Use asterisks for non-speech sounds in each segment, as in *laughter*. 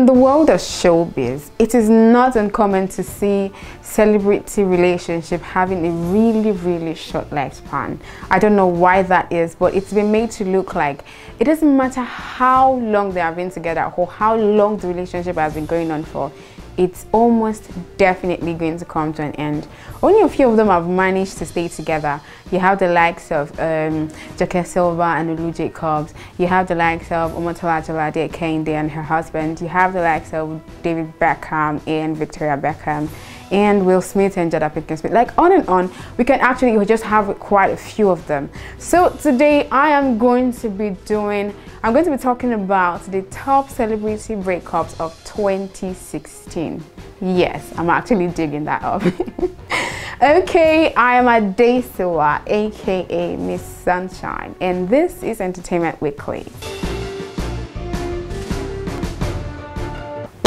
In the world of showbiz, it is not uncommon to see celebrity relationship having a really, really short lifespan. I don't know why that is, but it's been made to look like it doesn't matter how long they have been together or how long the relationship has been going on for it's almost definitely going to come to an end. Only a few of them have managed to stay together. You have the likes of um, Joke Silva and Olu Jacobs. You have the likes of Omotola Jalade Ekeinde and her husband. You have the likes of David Beckham and Victoria Beckham and Will Smith and Jada Pinkett Smith. Like on and on, we can actually just have quite a few of them. So today I am going to be doing, I'm going to be talking about the top celebrity breakups of 2016. Yes, I'm actually digging that up. *laughs* okay, I am Adesuwa, aka Miss Sunshine, and this is Entertainment Weekly.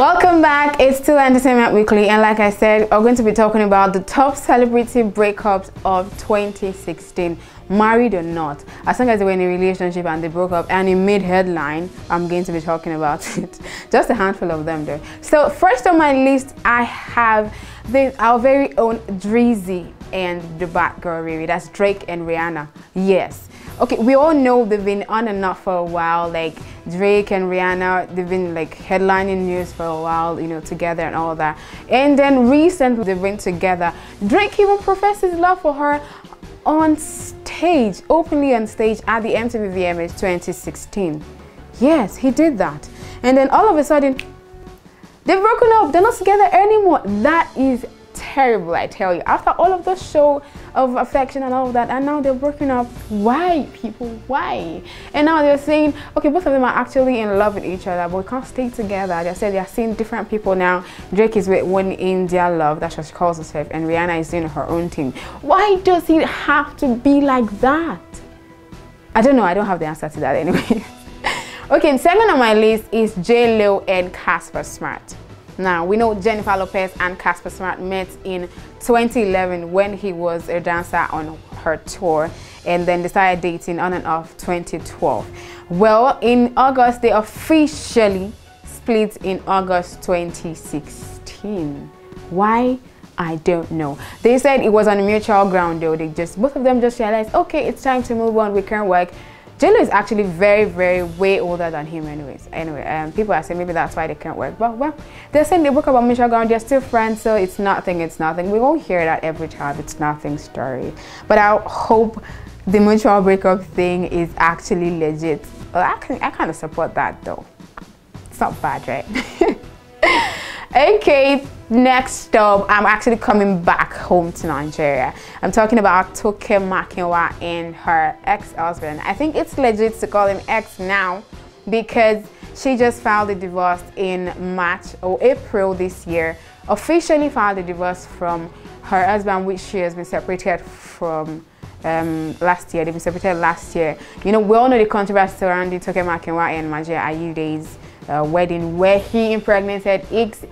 Welcome back, it's still Entertainment Weekly and like I said, we're going to be talking about the top celebrity breakups of 2016, married or not. As long as they were in a relationship and they broke up and it made headline, I'm going to be talking about *laughs* it. Just a handful of them though. So first on my list, I have the, our very own Drizzy and the Bad Girl Riri. That's Drake and Rihanna. Yes. Okay, we all know they've been on and off for a while, like Drake and Rihanna, they've been like headlining news for a while, you know, together and all that. And then recently they've been together. Drake even professed his love for her on stage, openly on stage at the MTV VMAs 2016. Yes, he did that. And then all of a sudden, they've broken up. They're not together anymore. That is terrible, I tell you. After all of the show of affection and all of that, and now they're breaking up. Why, people? Why? And now they're saying, okay, both of them are actually in love with each other, but we can't stay together. They said they're seeing different people now. Drake is with one India Love, that's what she calls herself, and Rihanna is doing her own thing. Why does it have to be like that? I don't know. I don't have the answer to that anyway. *laughs* okay, second on my list is J Lo and Casper Smart. Now, we know Jennifer Lopez and Casper Smart met in 2011 when he was a dancer on her tour and then they started dating on and off 2012. Well, in August, they officially split in August 2016. Why? I don't know. They said it was on mutual ground though. They just, both of them just realized, okay, it's time to move on. We can't work. J-Lo is actually very, very way older than him anyways. Anyway, um, people are saying maybe that's why they can't work. But well, they're saying they broke up on Michelle Ground. They're still friends, so it's nothing, it's nothing. We won't hear that every time. It's nothing story. But I hope the mutual breakup thing is actually legit. Well, I, can, I kind of support that though. It's not bad, right? *laughs* okay, next up, I'm actually coming back home to Nigeria. I'm talking about Toke Makinwa and her ex-husband. I think it's legit to call him ex now because she just filed a divorce in March or April this year. Officially filed a divorce from her husband, which she has been separated from um, last year. They've been separated last year. You know, we all know the controversy surrounding Toke Makinwa and Maje Ayida's uh, wedding where he impregnated ex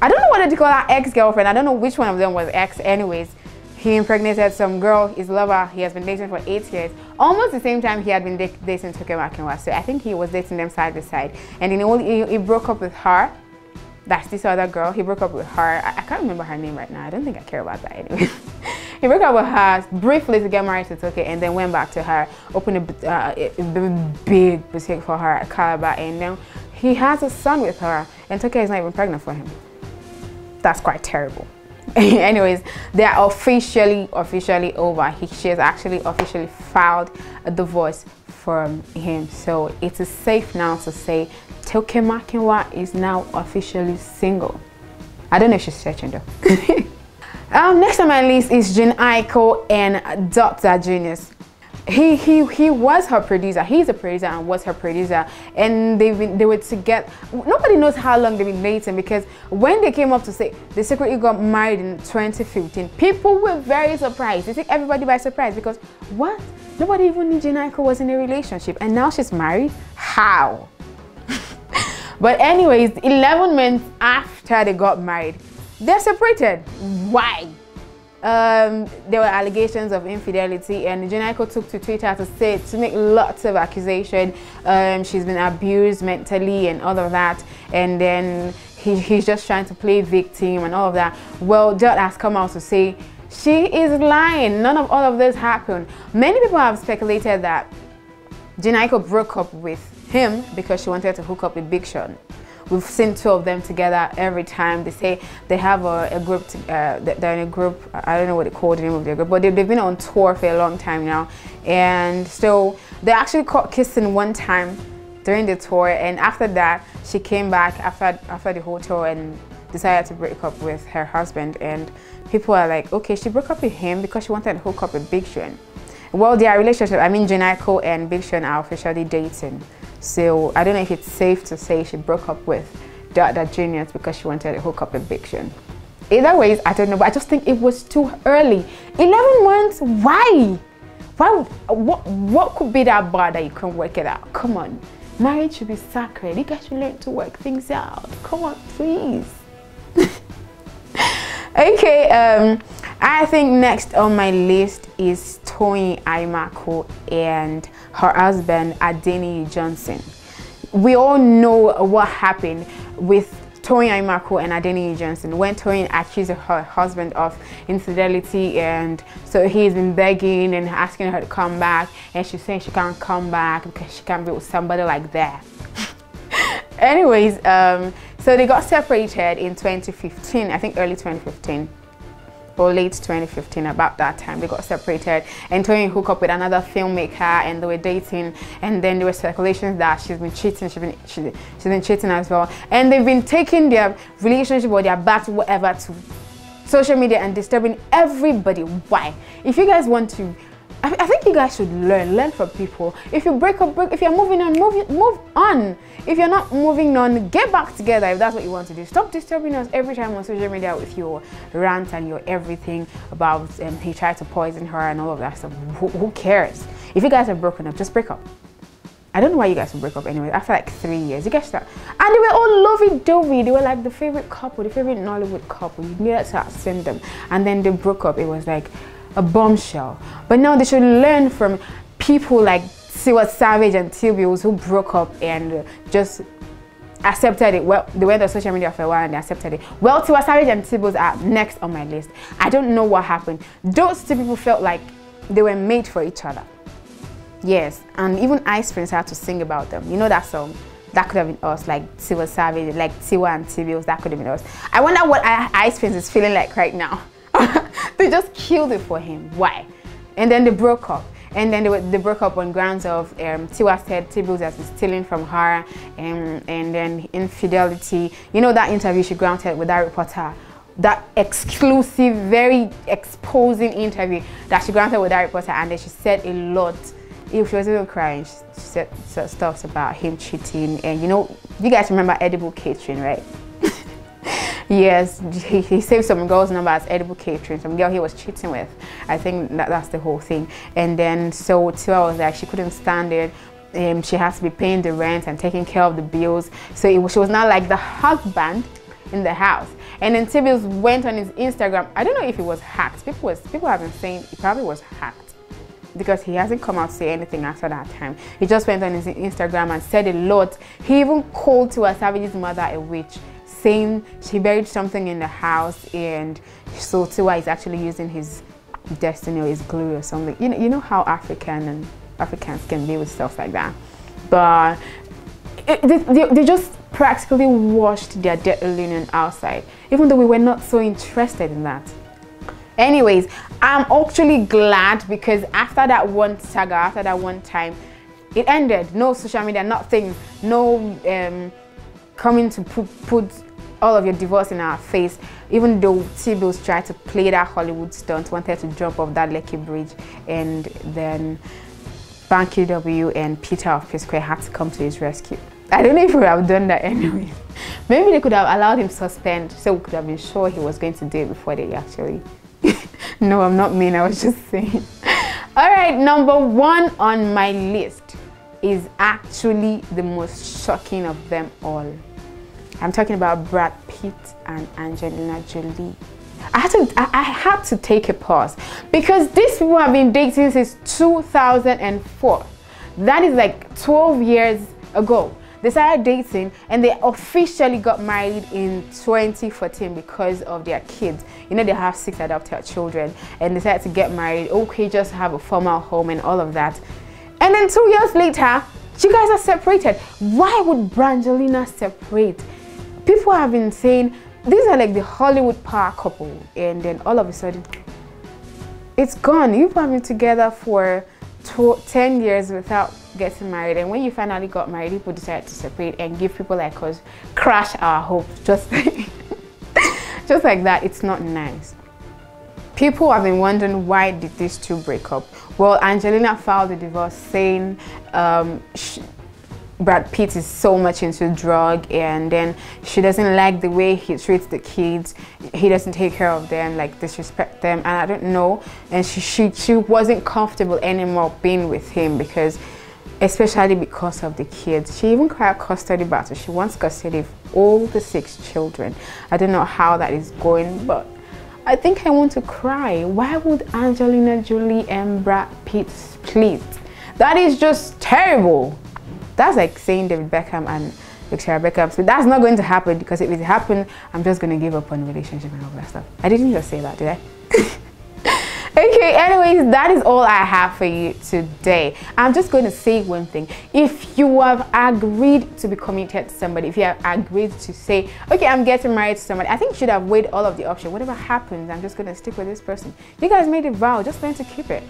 I don't know what to call her ex-girlfriend. I don't know which one of them was ex anyways. He impregnated some girl, his lover, he has been dating for eight years. Almost the same time he had been dating Toke Makinwa. So I think he was dating them side by side. And he, he broke up with her. That's this other girl. He broke up with her. I, I can't remember her name right now. I don't think I care about that anyway. *laughs* he broke up with her briefly to get married to Toke and then went back to her, opened a, uh, a big boutique for her at Calabar. And now he has a son with her and Toke is not even pregnant for him that's quite terrible. *laughs* Anyways they are officially officially over. He, she has actually officially filed a divorce from him. So it is safe now to say Toke Makinwa is now officially single. I don't know if she's searching though. *laughs* Um, next on my list is Jhené Aiko and Dot da Genius he he he was her producer. He's a producer and was her producer. And they've been they were together nobody knows how long they've been dating because when they came up to say they secretly got married in 2015 people were very surprised. They took everybody by surprise because what? Nobody even knew Aiko was in a relationship and now she's married? How? *laughs* But anyways 11 months after they got married they're separated. Why um, there were allegations of infidelity and Jhené Aiko took to Twitter to say to make lots of accusation. Um, she's been abused mentally and all of that and then he, he's just trying to play victim and all of that. Well, Judd has come out to say she is lying. None of all of this happened. Many people have speculated that Jhené Aiko broke up with him because she wanted to hook up with Big Sean. We've seen two of them together every time. They say they have a, a group, to, uh, they're in a group, I don't know what they call the name of their group, but they've, they've been on tour for a long time now. And so they actually caught kissing one time during the tour. And after that, she came back after, after the whole tour and decided to break up with her husband. And people are like, okay, she broke up with him because she wanted to hook up with Big Sean. Well, their relationship, I mean, Jhené Aiko and Big Sean are officially dating. So I don't know if it's safe to say she broke up with Dot da Genius because she wanted a hook up with Either ways, I don't know, but I just think it was too early. 11 months, why? Why, what, what could be that bad that you can't work it out? Come on. Marriage should be sacred. You guys should learn to work things out. Come on, please. *laughs* okay, um, I think next on my list is Toyin Aimakhu and her husband Adeniyi Johnson. We all know what happened with Toyin Aimakhu and Adeniyi Johnson when Toyin accused her husband of infidelity and so he's been begging and asking her to come back and she's saying she can't come back because she can't be with somebody like that. *laughs* Anyways, um, so they got separated in 2015, I think early 2015 or late 2015 about that time they got separated and Toyin hooked up with another filmmaker and they were dating and then there were speculations that she's been cheating she's been she, she's been cheating as well. And they've been taking their relationship or their back whatever to social media and disturbing everybody. Why? If you guys want to I, I think you guys should learn, learn from people. If you break up, break, if you're moving on, move, move on. If you're not moving on, get back together if that's what you want to do. Stop disturbing us every time on social media with your rant and your everything about um, he tried to poison her and all of that stuff. Who, who cares? If you guys are broken up, just break up. I don't know why you guys would break up anyway. After like three years, you guys that. and they were all lovey-dovey. They were like the favorite couple, the favorite Nollywood couple. You needed to send them, and then they broke up. It was like, a bombshell. But now they should learn from people like Tiwa Savage and TeeBillz who broke up and just accepted it. Well, they went on social media for a while and they accepted it. Well, Tiwa Savage and TeeBillz are next on my list. I don't know what happened. Those two people felt like they were made for each other. Yes, and even Ice Prince had to sing about them. You know that song? That could have been us, like Tiwa Savage, like Tiwa and TeeBillz, that could have been us. I wonder what Ice Prince is feeling like right now. They just killed it for him. Why? And then they broke up. And then they, were, they broke up on grounds of um, Tiwa said TeeBillz has been stealing from her and, and then infidelity. You know that interview she granted with that reporter? That exclusive, very exposing interview that she granted with that reporter and then she said a lot if she was even crying, she said stuff about him cheating. And you know, you guys remember Edible Catering, right? *laughs* Yes, he, he saved some girl's number as edible catering, some girl he was cheating with. I think that, that's the whole thing. And then so Tiwa was like, she couldn't stand it. Um, she has to be paying the rent and taking care of the bills. So it, she was not like the husband in the house. And then TeeBillz went on his Instagram. I don't know if it was hacked. People was people have been saying it probably was hacked because he hasn't come out to say anything after that time. He just went on his Instagram and said a lot. He even called Tiwa Savage's mother a witch saying she buried something in the house and so Tiwa is actually using his destiny or his glue or something. You know, you know how African and Africans can be with stuff like that. But it, they, they just practically washed their debt union outside, even though we were not so interested in that. Anyways, I'm actually glad because after that one saga, after that one time, it ended. No social media, nothing, no um, coming to put, all of your divorce in our face, even though TeeBillz tried to play that Hollywood stunt, wanted to jump off that Lekki bridge, and then Banky W and Peter of P Square had to come to his rescue. I don't know if we would have done that anyway. *laughs* Maybe they could have allowed him suspend so we could have been sure he was going to do it before they actually. *laughs* no, I'm not mean, I was just saying. *laughs* All right, number one on my list is actually the most shocking of them all. I'm talking about Brad Pitt and Angelina Jolie. I had to I, had to take a pause because these people have been dating since 2004. That is like 12 years ago. They started dating and they officially got married in 2014 because of their kids. You know, they have six adopted children and they decided to get married. Okay, just have a formal home and all of that. And then two years later, you guys are separated. Why would Brangelina separate? People have been saying these are like the Hollywood power couple, and then all of a sudden, it's gone. You've been together for 10 years without getting married, and when you finally got married, people decided to separate and give people like us crash our hopes *laughs* just like, just like that. It's not nice. People have been wondering why did these two break up? Well, Angelina filed a divorce saying um, Brad Pitt is so much into drug and then she doesn't like the way he treats the kids. He doesn't take care of them, like disrespect them and I don't know. And she, she, she wasn't comfortable anymore being with him because especially because of the kids. She even cried custody battle. She wants custody of all the six children. I don't know how that is going, but I think I want to cry. Why would Angelina Jolie and Brad Pitt split? That is just terrible. That's like saying David Beckham and Victoria Beckham. So that's not going to happen because if it happens, I'm just going to give up on the relationship and all that stuff. I didn't just say that, did I? *laughs* okay anyways that is all i have for you today i'm just going to say one thing if you have agreed to be committed to somebody if you have agreed to say okay i'm getting married to somebody i think you should have weighed all of the options whatever happens i'm just going to stick with this person you guys made a vow just learn to keep it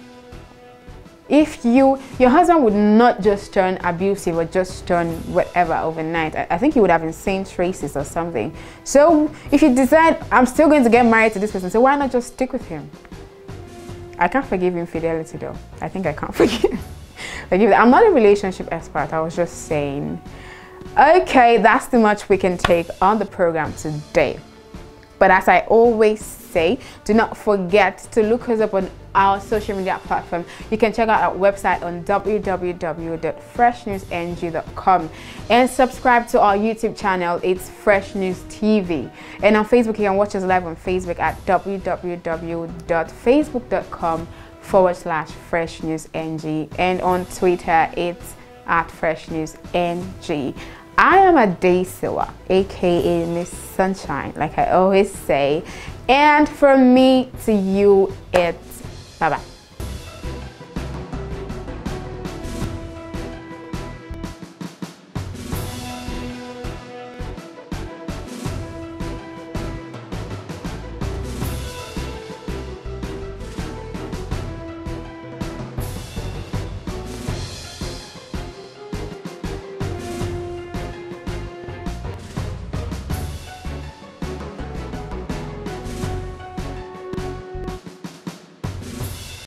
if you your husband would not just turn abusive or just turn whatever overnight I, I, think he would have insane traces or something so if you decide i'm still going to get married to this person so why not just stick with him I can't forgive infidelity though. I think I can't *laughs* forgive. I'm not a relationship expert. I was just saying. Okay, that's too much we can take on the program today. But as I always do not forget to look us up on our social media platform. You can check out our website on www.freshnewsng.com and subscribe to our YouTube channel. It's Fresh News TV. And on Facebook, you can watch us live on Facebook at www.facebook.com forward slash Fresh News NG. And on Twitter, it's at Fresh News NG. I am sewer, aka Miss Sunshine, like I always say. And from me to you, it's bye bye.